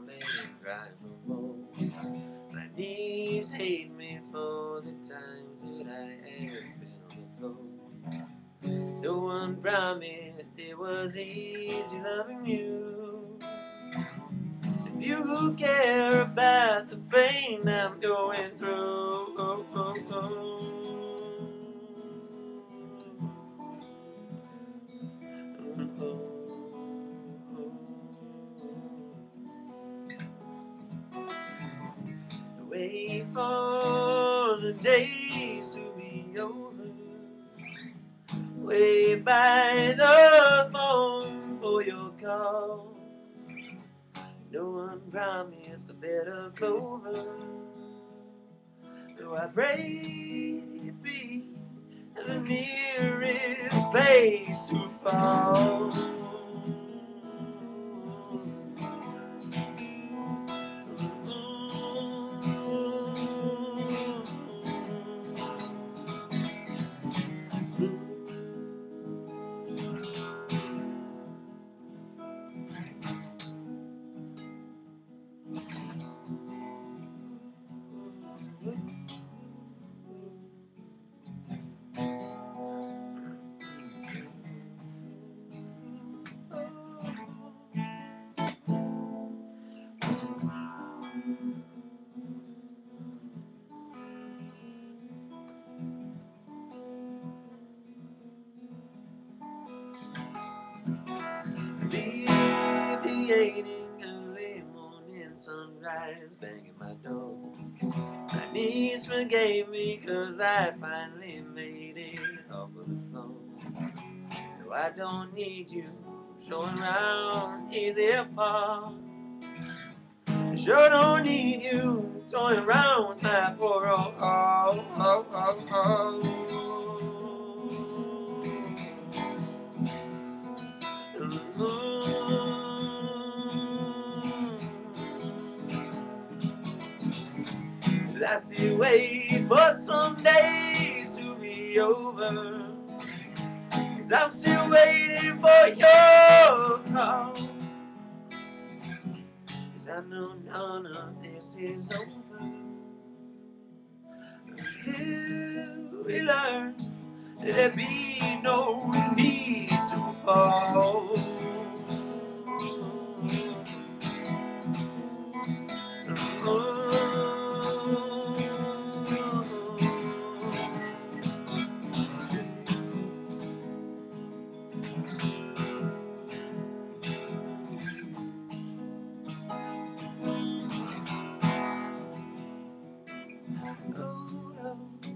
night and crying for more. My knees hate me for the times that I have spent on the floor. No one promised it was easy loving you. If you care about the pain I'm going through, for the days to be over. Wait by the phone for your call. No one promised a better clover. Though I pray be the nearest place to fall. Sunrise, banging my door. My knees forgave me cause I finally made it off of the floor. No, I don't need you showing around easy apart. I sure don't need you toying around with that poor old oh, oh, oh, oh. I still wait for some days to be over. Cause I'm still waiting for your call. Cause I know none of this is over. Until we learn there be no need to fall. Oh.